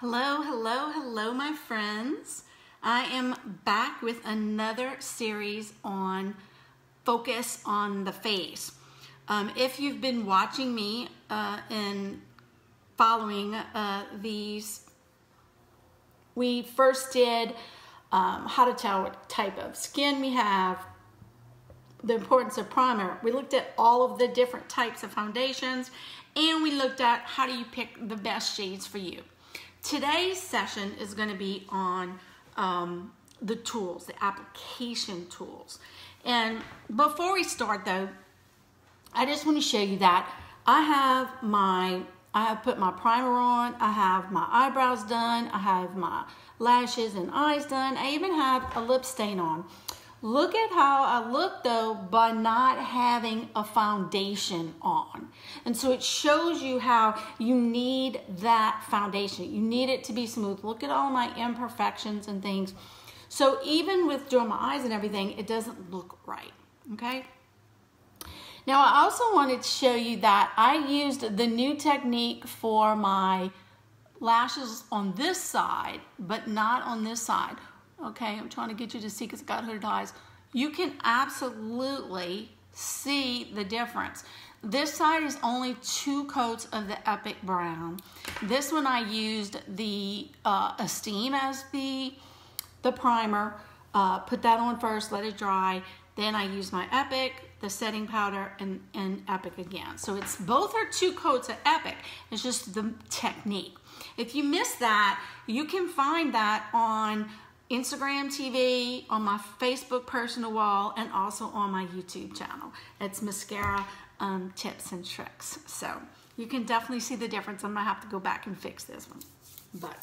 Hello, hello, hello, my friends. I am back with another series on focus on the face. Um, if you've been watching me uh, and following uh, these, we first did um, how to tell what type of skin we have, the importance of primer. We looked at all of the different types of foundations and we looked at how do you pick the best shades for you. Today's session is going to be on um, the tools, the application tools. And before we start though, I just want to show you that I have my, I have put my primer on, I have my eyebrows done, I have my lashes and eyes done, I even have a lip stain on. Look at how I look though by not having a foundation on. And so it shows you how you need that foundation. You need it to be smooth. Look at all my imperfections and things. So even with doing my eyes and everything, it doesn't look right, okay? Now I also wanted to show you that I used the new technique for my lashes on this side, but not on this side okay, I'm trying to get you to see because I got hooded eyes, you can absolutely see the difference. This side is only two coats of the Epic Brown. This one I used the uh, Esteem as the, the primer. Uh, put that on first, let it dry. Then I use my Epic, the setting powder, and, and Epic again. So it's both are two coats of Epic. It's just the technique. If you miss that, you can find that on Instagram TV, on my Facebook personal wall, and also on my YouTube channel. It's mascara um, tips and tricks. So you can definitely see the difference. I'm gonna have to go back and fix this one. But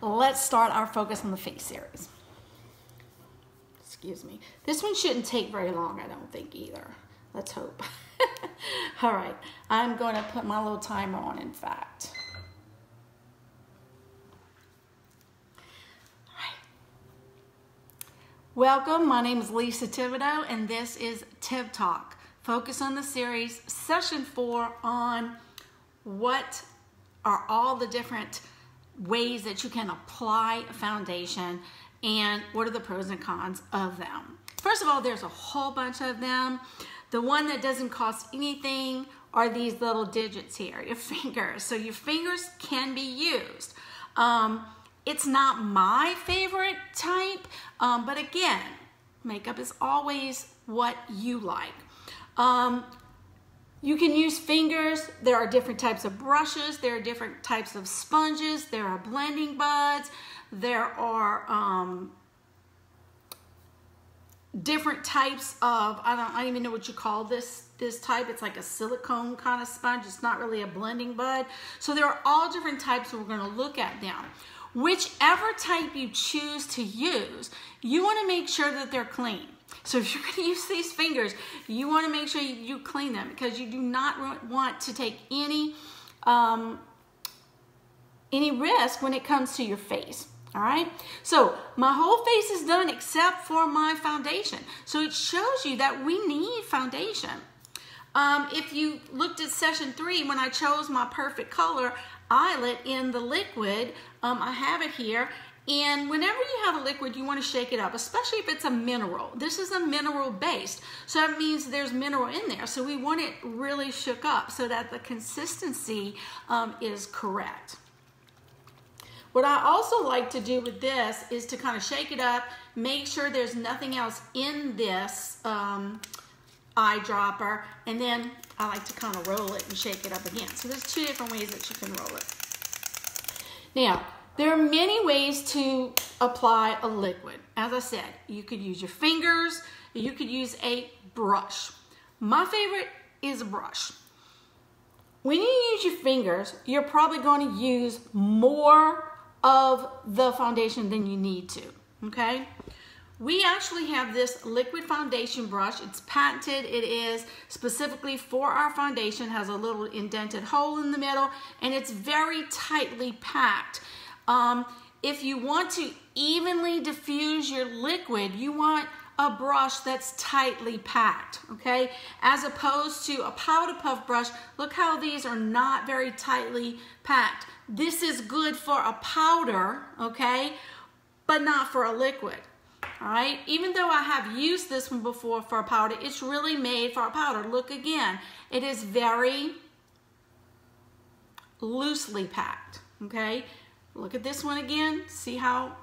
let's start our focus on the face series. Excuse me. This one shouldn't take very long, I don't think either. Let's hope. All right, I'm going to put my little timer on, in fact. Welcome, my name is Lisa Thibodeaux and this is Thib Talk. Focus on the series, session four on what are all the different ways that you can apply a foundation and what are the pros and cons of them. First of all, there's a whole bunch of them. The one that doesn't cost anything are these little digits here, your fingers. So your fingers can be used. Um, it's not my favorite type, um, but again, makeup is always what you like. Um, you can use fingers. There are different types of brushes. There are different types of sponges. There are blending buds. There are um, different types of, I don't, I don't even know what you call this, this type. It's like a silicone kind of sponge. It's not really a blending bud. So there are all different types we're gonna look at them. Whichever type you choose to use, you want to make sure that they're clean. So if you're going to use these fingers, you want to make sure you clean them because you do not want to take any um, any risk when it comes to your face. All right, so my whole face is done except for my foundation. So it shows you that we need foundation. Um, if you looked at session three, when I chose my perfect color, eyelet in the liquid. Um, I have it here. And whenever you have a liquid, you want to shake it up, especially if it's a mineral. This is a mineral based, so that means there's mineral in there. So we want it really shook up so that the consistency um, is correct. What I also like to do with this is to kind of shake it up, make sure there's nothing else in this um, eyedropper, and then I like to kind of roll it and shake it up again. So there's two different ways that you can roll it. Now, there are many ways to apply a liquid. As I said, you could use your fingers, you could use a brush. My favorite is a brush. When you use your fingers, you're probably going to use more of the foundation than you need to, okay? We actually have this liquid foundation brush. It's patented. It is specifically for our foundation, has a little indented hole in the middle, and it's very tightly packed. Um, if you want to evenly diffuse your liquid, you want a brush that's tightly packed, okay? As opposed to a powder puff brush, look how these are not very tightly packed. This is good for a powder, okay, but not for a liquid. All right, even though I have used this one before for a powder, it's really made for a powder. Look again, it is very loosely packed, okay? Look at this one again. See how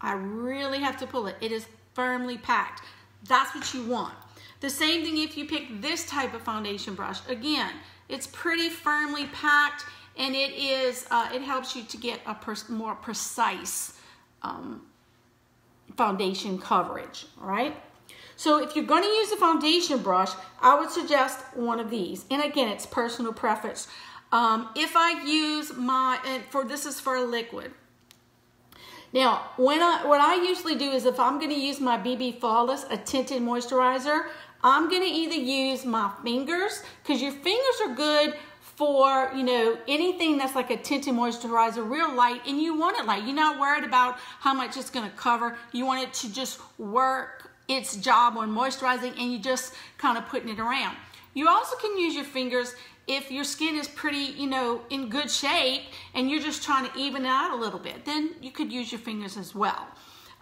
I really have to pull it. It is firmly packed. That's what you want. The same thing if you pick this type of foundation brush. Again, it's pretty firmly packed and it is uh, it helps you to get a more precise um, foundation coverage, all right? So if you're going to use a foundation brush, I would suggest one of these. And again, it's personal preference. Um, if I use my, and for this is for a liquid. Now, when I, what I usually do is if I'm going to use my BB Flawless, a tinted moisturizer, I'm going to either use my fingers, because your fingers are good for, you know, anything that's like a tinted moisturizer, real light, and you want it light. You're not worried about how much it's going to cover. You want it to just work its job on moisturizing, and you just kind of putting it around. You also can use your fingers if your skin is pretty, you know, in good shape and you're just trying to even it out a little bit, then you could use your fingers as well.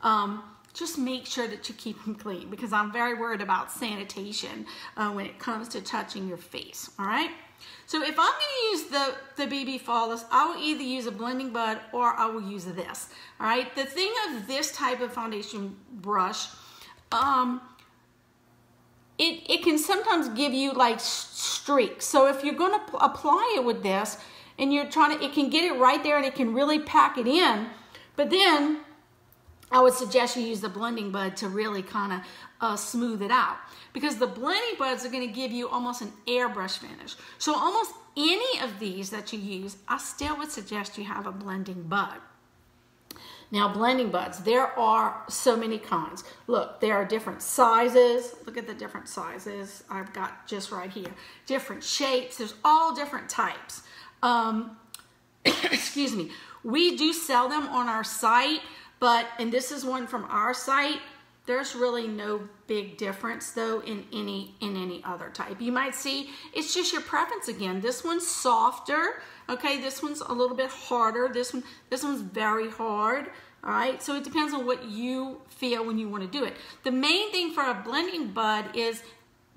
Um, just make sure that you keep them clean because I'm very worried about sanitation uh, when it comes to touching your face, all right? So if I'm to use the, the BB Flawless, I will either use a blending bud or I will use this, all right? The thing of this type of foundation brush, um, it, it can sometimes give you like streaks. So if you're going to apply it with this and you're trying to, it can get it right there and it can really pack it in. But then I would suggest you use the blending bud to really kind of uh, smooth it out because the blending buds are going to give you almost an airbrush finish. So almost any of these that you use, I still would suggest you have a blending bud. Now, blending buds, there are so many kinds. Look, there are different sizes. Look at the different sizes I've got just right here. Different shapes. There's all different types. Um, excuse me. We do sell them on our site, but, and this is one from our site, there's really no big difference though in any in any other type. You might see it's just your preference again. This one's softer. Okay, this one's a little bit harder. This one this one's very hard. All right, so it depends on what you feel when you want to do it. The main thing for a blending bud is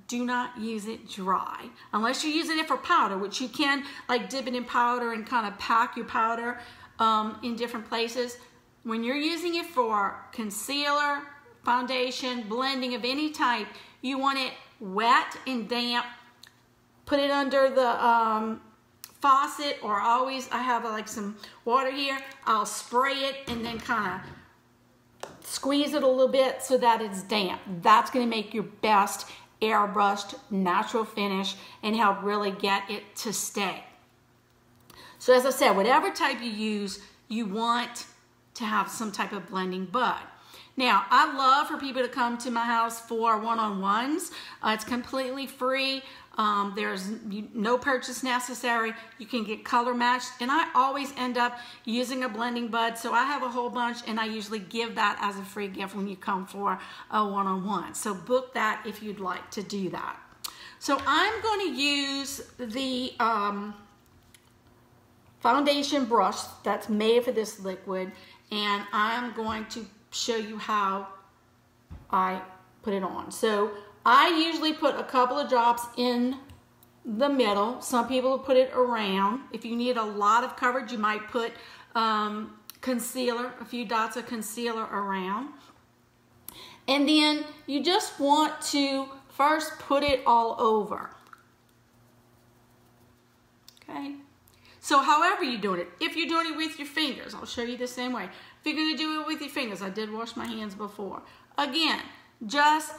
do not use it dry unless you're using it for powder, which you can like dip it in powder and kind of pack your powder um, in different places. When you're using it for concealer, foundation, blending of any type, you want it wet and damp. Put it under the um, faucet or always, I have like some water here. I'll spray it and then kind of squeeze it a little bit so that it's damp. That's going to make your best airbrushed natural finish and help really get it to stay. So as I said, whatever type you use, you want to have some type of blending bud. Now, I love for people to come to my house for one-on-ones. Uh, it's completely free. Um, there's no purchase necessary. You can get color matched. And I always end up using a blending bud. So I have a whole bunch and I usually give that as a free gift when you come for a one-on-one. -on -one. So book that if you'd like to do that. So I'm going to use the um, foundation brush that's made for this liquid. And I'm going to show you how I put it on. So I usually put a couple of drops in the middle. Some people put it around. If you need a lot of coverage, you might put um, concealer, a few dots of concealer around. And then you just want to first put it all over. Okay? So however you're doing it, if you're doing it with your fingers, I'll show you the same way. If you're to do it with your fingers, I did wash my hands before. Again, just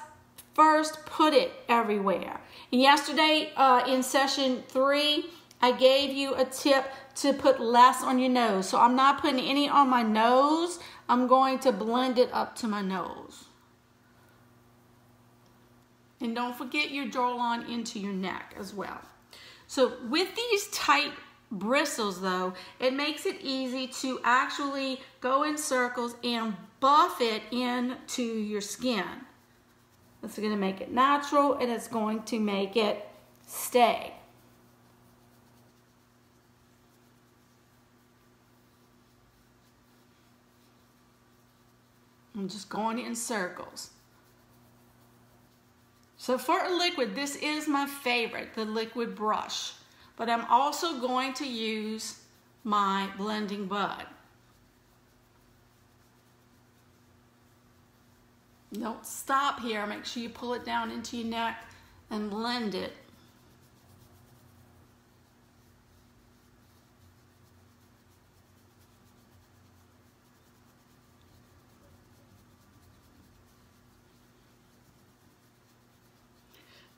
first put it everywhere. And yesterday uh, in session three, I gave you a tip to put less on your nose. So I'm not putting any on my nose. I'm going to blend it up to my nose. And don't forget your draw into your neck as well. So with these tight bristles though, it makes it easy to actually go in circles and buff it into your skin. It's going to make it natural and it's going to make it stay. I'm just going in circles. So for a liquid, this is my favorite, the liquid brush. But I'm also going to use my blending bud. Don't stop here. Make sure you pull it down into your neck and blend it.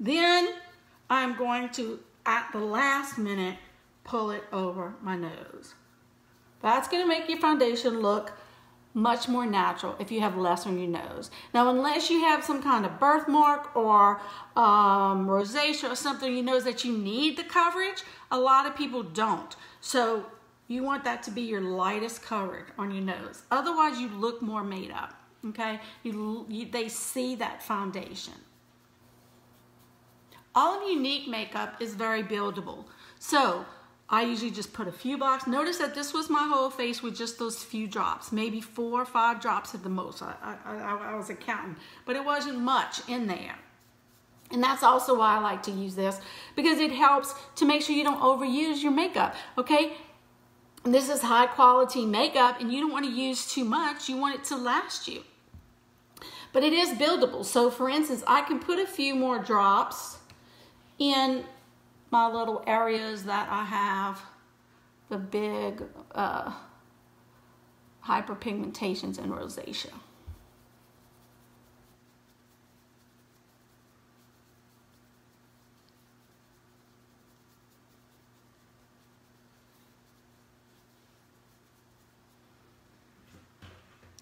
Then I'm going to, at the last minute, pull it over my nose. That's going to make your foundation look much more natural if you have less on your nose. Now, unless you have some kind of birthmark or um, rosacea or something, you know that you need the coverage. A lot of people don't. So you want that to be your lightest coverage on your nose. Otherwise, you look more made up. Okay, you, you they see that foundation. All of Younique makeup is very buildable. So I usually just put a few blocks. Notice that this was my whole face with just those few drops, maybe four or five drops at the most. I, I, I, was counting, but it wasn't much in there. And that's also why I like to use this because it helps to make sure you don't overuse your makeup, okay? This is high quality makeup and you don't want to use too much. You want it to last you. But it is buildable. So for instance, I can put a few more drops in my little areas that I have the big uh, hyperpigmentations and rosacea.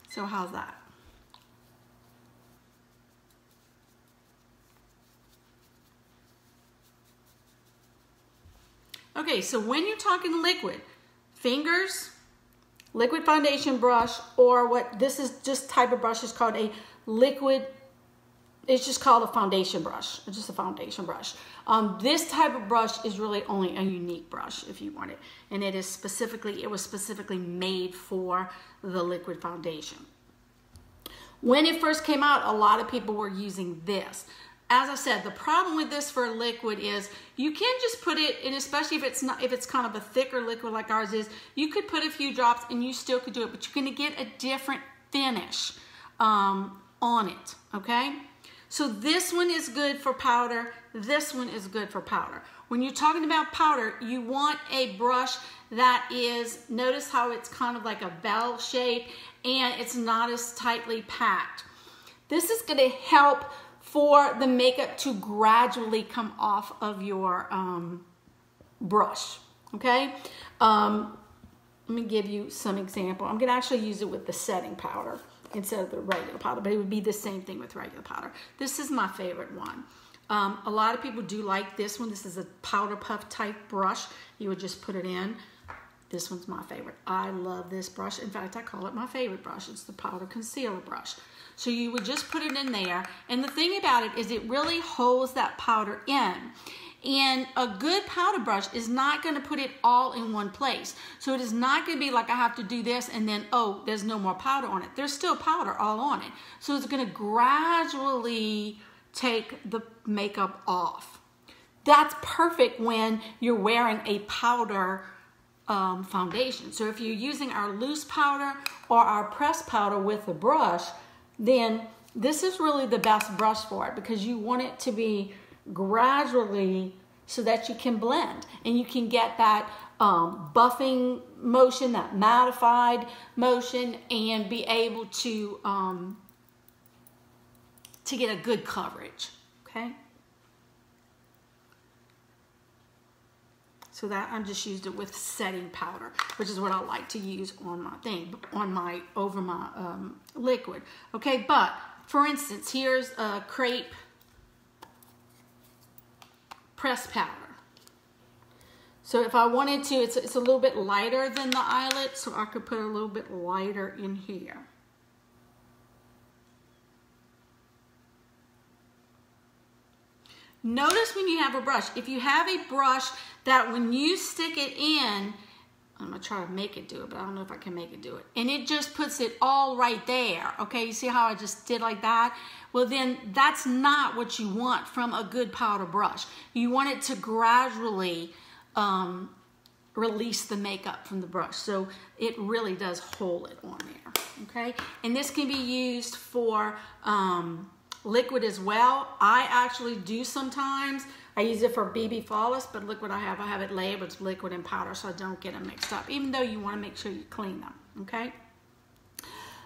So how's that? Okay, so when you're talking liquid, fingers, liquid foundation brush, or what this is just type of brush is called a liquid, it's just called a foundation brush. It's just a foundation brush. Um, this type of brush is really only a Younique brush if you want it. And it is specifically, it was specifically made for the liquid foundation. When it first came out, a lot of people were using this as I said, the problem with this for a liquid is you can just put it, and especially if it's not, if it's kind of a thicker liquid like ours is, you could put a few drops and you still could do it, but you're gonna get a different finish um, on it, okay? So this one is good for powder, this one is good for powder. When you're talking about powder, you want a brush that is, notice how it's kind of like a bell shape and it's not as tightly packed. This is gonna help for the makeup to gradually come off of your um, brush, okay? Um, let me give you some example. I'm gonna actually use it with the setting powder instead of the regular powder, but it would be the same thing with regular powder. This is my favorite one. Um, a lot of people do like this one. This is a powder puff type brush. You would just put it in. This one's my favorite. I love this brush. In fact, I call it my favorite brush. It's the powder concealer brush. So you would just put it in there. And the thing about it is it really holds that powder in. And a good powder brush is not going to put it all in one place. So it is not going to be like I have to do this and then, oh, there's no more powder on it. There's still powder all on it. So it's going to gradually take the makeup off. That's perfect when you're wearing a powder um, foundation. So if you're using our loose powder or our pressed powder with a brush, then this is really the best brush for it because you want it to be gradually so that you can blend and you can get that um, buffing motion, that mattified motion, and be able to um, to get a good coverage. Okay. So that I just used it with setting powder, which is what I like to use on my thing, on my, over my um, liquid. Okay, but for instance, here's a crepe press powder. So if I wanted to, it's, it's a little bit lighter than the eyelet, so I could put a little bit lighter in here. Notice when you have a brush, if you have a brush that when you stick it in, I'm gonna try to make it do it, but I don't know if I can make it do it. And it just puts it all right there, okay? You see how I just did like that? Well then, that's not what you want from a good powder brush. You want it to gradually um, release the makeup from the brush. So it really does hold it on there, okay? And this can be used for um, liquid as well. I actually do sometimes. I use it for BB Flawless, but look what I have. I have it labeled liquid and powder so I don't get them mixed up, even though you want to make sure you clean them, okay?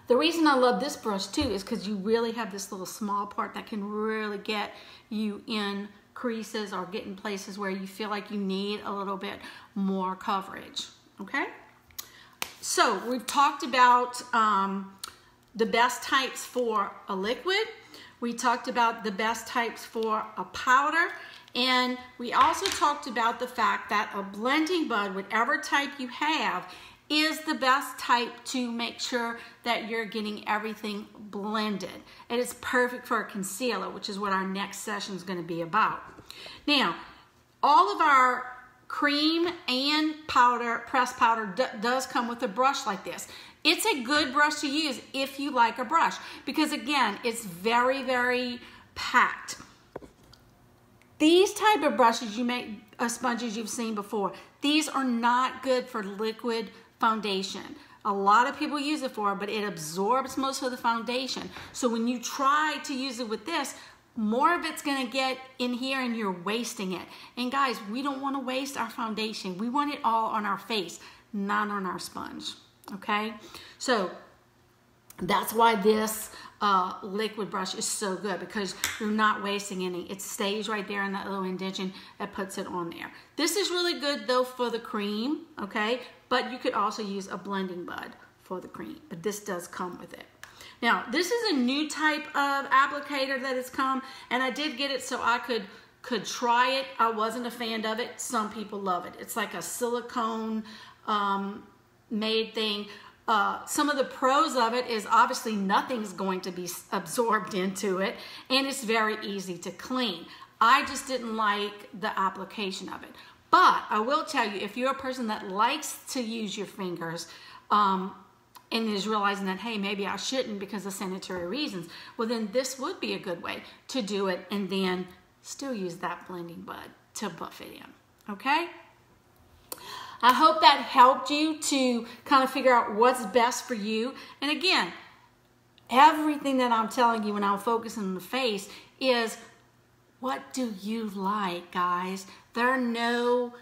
The reason I love this brush too is because you really have this little small part that can really get you in creases or get in places where you feel like you need a little bit more coverage, okay? So we've talked about um, the best types for a liquid. We talked about the best types for a powder. And we also talked about the fact that a blending bud, whatever type you have, is the best type to make sure that you're getting everything blended. It is perfect for a concealer, which is what our next session is going to be about. Now, all of our cream and powder, pressed powder, does come with a brush like this. It's a good brush to use if you like a brush because again, it's very, very packed. These type of brushes you make, uh, sponges you've seen before, these are not good for liquid foundation. A lot of people use it for, but it absorbs most of the foundation. So when you try to use it with this, more of it's gonna get in here and you're wasting it. And guys, we don't wanna waste our foundation. We want it all on our face, not on our sponge, okay? So that's why this uh, liquid brush is so good because you're not wasting any. It stays right there in that little indentation that puts it on there. This is really good though for the cream, okay? But you could also use a blending bud for the cream, but this does come with it. Now, this is a new type of applicator that has come, and I did get it so I could could try it. I wasn't a fan of it. Some people love it. It's like a silicone um, made thing. Uh, some of the pros of it is obviously nothing's going to be absorbed into it, and it's very easy to clean. I just didn't like the application of it. But I will tell you, if you're a person that likes to use your fingers, um, and is realizing that, hey, maybe I shouldn't because of sanitary reasons, well, then this would be a good way to do it and then still use that blending bud to buff it in, okay? I hope that helped you to kind of figure out what's best for you. And again, everything that I'm telling you when I'm focusing on the face is what do you like, guys? There are no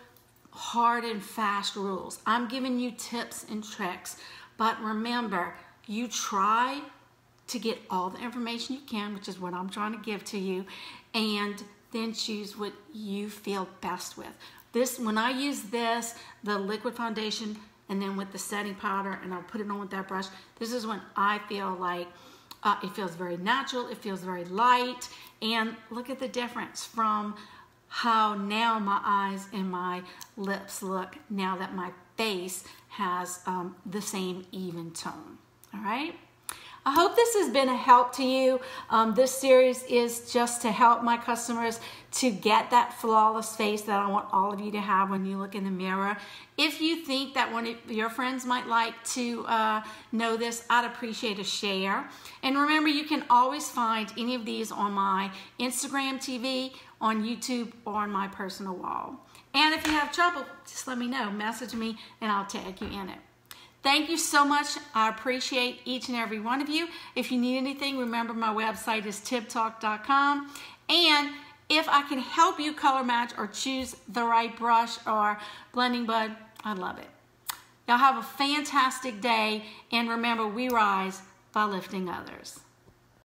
hard and fast rules. I'm giving you tips and tricks but remember, you try to get all the information you can, which is what I'm trying to give to you, and then choose what you feel best with. This, when I use this, the liquid foundation, and then with the setting powder, and I'll put it on with that brush, this is when I feel like uh, it feels very natural, it feels very light, and look at the difference from how now my eyes and my lips look now that my face has um, the same even tone. All right. I hope this has been a help to you. Um, this series is just to help my customers to get that flawless face that I want all of you to have when you look in the mirror. If you think that one of your friends might like to uh, know this, I'd appreciate a share. And remember, you can always find any of these on my Instagram TV, on YouTube, or on my personal wall. And if you have trouble, just let me know. Message me and I'll tag you in it. Thank you so much. I appreciate each and every one of you. If you need anything, remember my website is thibtalk.com. And if I can help you color match or choose the right brush or blending bud, I'd love it. Y'all have a fantastic day. And remember, we rise by lifting others.